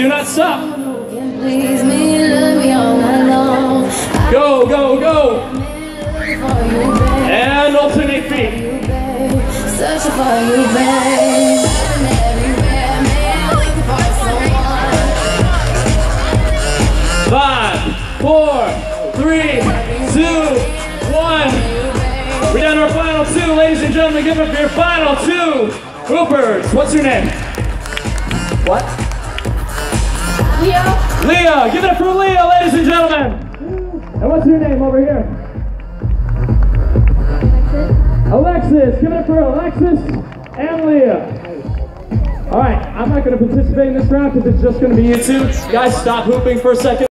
do not stop. Please me, love me all night long. Go, go, go. live for you. And alternate feet. You, babe. Searching for you, babe. Loving everywhere, man. Looking for someone. Five, four, three, two, one. We're down to our final two, ladies and gentlemen. Give up your final two Hoopers. What's your name? What? Leah. Give it up for Leah, ladies and gentlemen. And what's your name over here? Alexis. Alexis. Give it up for Alexis and Leah. All right, I'm not going to participate in this round because it's just going to be you two. Guys, stop hooping for a second.